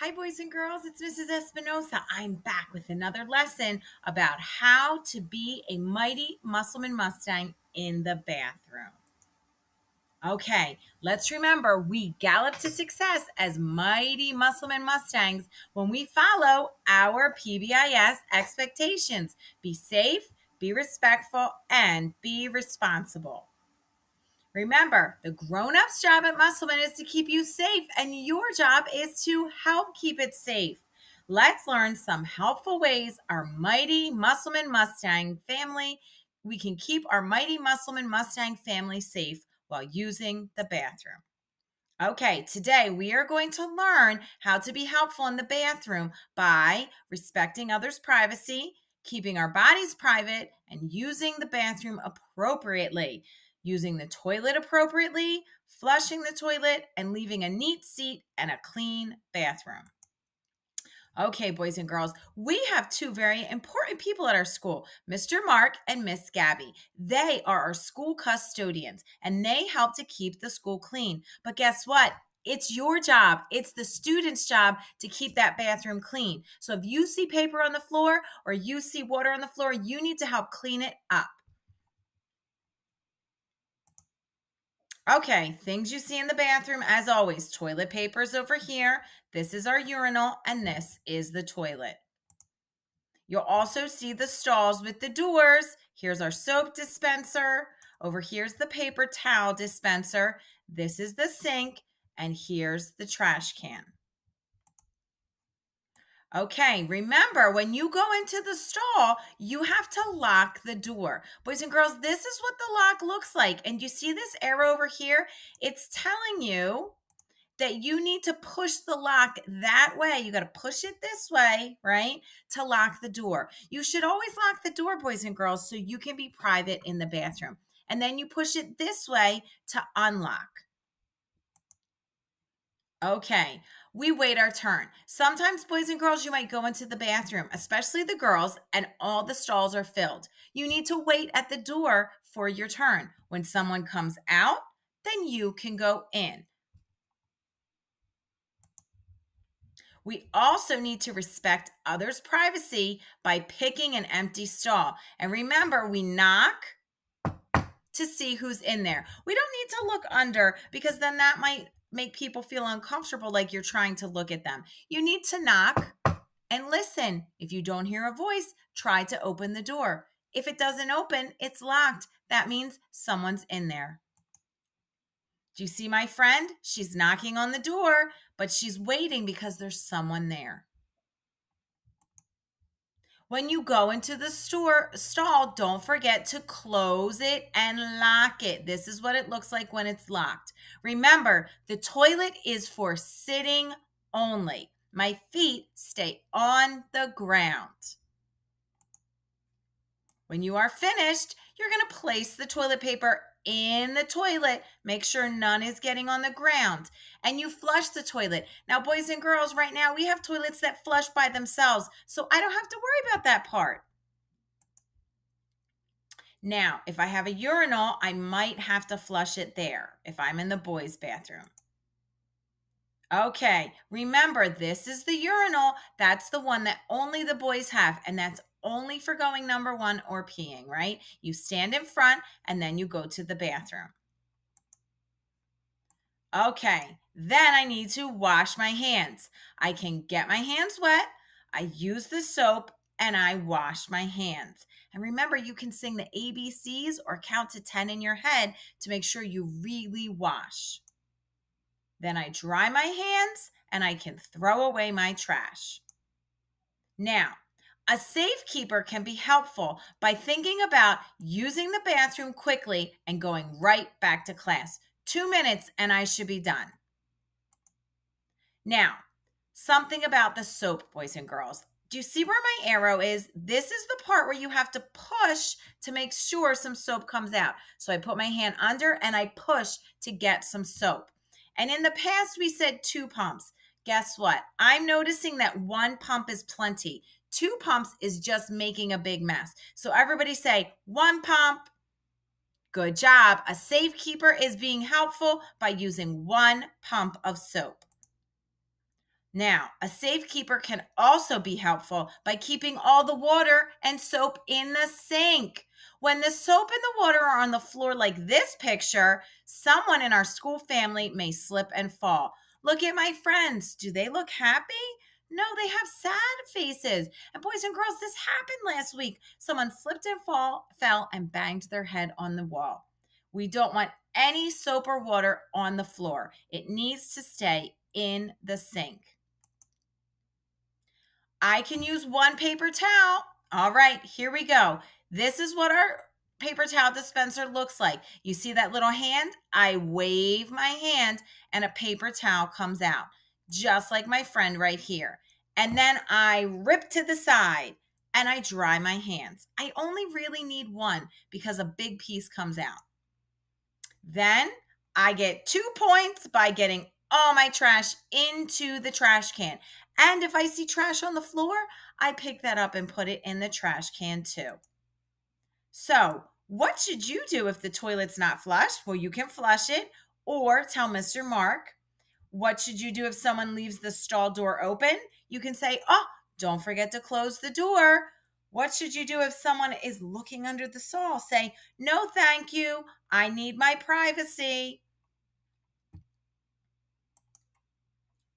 Hi, boys and girls. It's Mrs. Espinoza. I'm back with another lesson about how to be a mighty Musselman Mustang in the bathroom. Okay, let's remember we gallop to success as mighty Musselman Mustangs when we follow our PBIS expectations. Be safe, be respectful, and be responsible. Remember, the grown up's job at Musselman is to keep you safe, and your job is to help keep it safe. Let's learn some helpful ways our mighty Musselman Mustang family, we can keep our mighty Musselman Mustang family safe while using the bathroom. Okay, today we are going to learn how to be helpful in the bathroom by respecting others' privacy, keeping our bodies private, and using the bathroom appropriately using the toilet appropriately, flushing the toilet, and leaving a neat seat and a clean bathroom. Okay, boys and girls, we have two very important people at our school, Mr. Mark and Miss Gabby. They are our school custodians and they help to keep the school clean. But guess what? It's your job. It's the student's job to keep that bathroom clean. So if you see paper on the floor or you see water on the floor, you need to help clean it up. Okay, things you see in the bathroom, as always, toilet paper's over here. This is our urinal, and this is the toilet. You'll also see the stalls with the doors. Here's our soap dispenser. Over here's the paper towel dispenser. This is the sink, and here's the trash can. Okay, remember when you go into the stall, you have to lock the door. Boys and girls, this is what the lock looks like. And you see this arrow over here? It's telling you that you need to push the lock that way. You got to push it this way, right? To lock the door. You should always lock the door, boys and girls, so you can be private in the bathroom. And then you push it this way to unlock. Okay, we wait our turn. Sometimes, boys and girls, you might go into the bathroom, especially the girls, and all the stalls are filled. You need to wait at the door for your turn. When someone comes out, then you can go in. We also need to respect others' privacy by picking an empty stall. And remember, we knock to see who's in there. We don't need to look under because then that might make people feel uncomfortable like you're trying to look at them. You need to knock and listen. If you don't hear a voice, try to open the door. If it doesn't open, it's locked. That means someone's in there. Do you see my friend? She's knocking on the door, but she's waiting because there's someone there. When you go into the store stall, don't forget to close it and lock it. This is what it looks like when it's locked. Remember, the toilet is for sitting only. My feet stay on the ground. When you are finished, you're going to place the toilet paper in the toilet. Make sure none is getting on the ground. And you flush the toilet. Now, boys and girls, right now we have toilets that flush by themselves. So I don't have to worry about that part. Now, if I have a urinal, I might have to flush it there if I'm in the boys' bathroom. Okay, remember this is the urinal. That's the one that only the boys have, and that's only for going number one or peeing, right? You stand in front and then you go to the bathroom. Okay, then I need to wash my hands. I can get my hands wet, I use the soap, and I wash my hands. And remember, you can sing the ABCs or count to 10 in your head to make sure you really wash. Then I dry my hands and I can throw away my trash. Now, a safekeeper can be helpful by thinking about using the bathroom quickly and going right back to class. Two minutes and I should be done. Now, something about the soap, boys and girls. Do you see where my arrow is? This is the part where you have to push to make sure some soap comes out. So I put my hand under and I push to get some soap. And in the past, we said two pumps. Guess what? I'm noticing that one pump is plenty. Two pumps is just making a big mess. So everybody say one pump. Good job. A safekeeper is being helpful by using one pump of soap. Now, a safekeeper can also be helpful by keeping all the water and soap in the sink. When the soap and the water are on the floor, like this picture, someone in our school family may slip and fall. Look at my friends. Do they look happy? No, they have sad faces. And boys and girls, this happened last week. Someone slipped and fall, fell and banged their head on the wall. We don't want any soap or water on the floor. It needs to stay in the sink. I can use one paper towel. All right, here we go. This is what our paper towel dispenser looks like. You see that little hand? I wave my hand and a paper towel comes out, just like my friend right here. And then I rip to the side and I dry my hands. I only really need one because a big piece comes out. Then I get two points by getting all my trash into the trash can. And if I see trash on the floor, I pick that up and put it in the trash can too. So, what should you do if the toilet's not flushed? Well, you can flush it or tell Mr. Mark. What should you do if someone leaves the stall door open? You can say, Oh, don't forget to close the door. What should you do if someone is looking under the stall? Say, No, thank you. I need my privacy.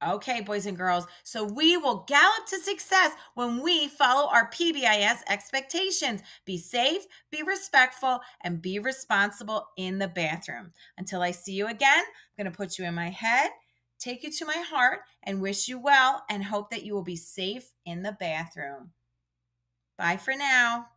Okay, boys and girls. So we will gallop to success when we follow our PBIS expectations. Be safe, be respectful, and be responsible in the bathroom. Until I see you again, I'm going to put you in my head, take you to my heart, and wish you well and hope that you will be safe in the bathroom. Bye for now.